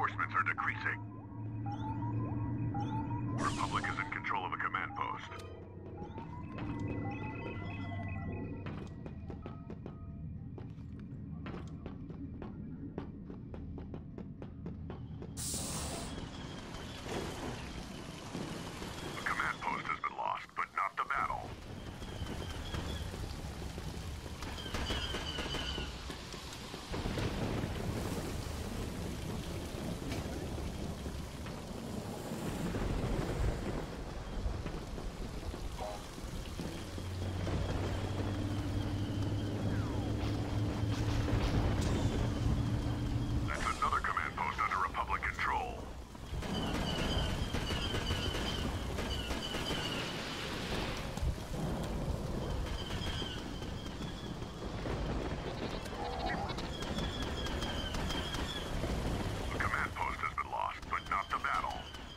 reinforcements are decreasing. Republic is in control of a command post. battle.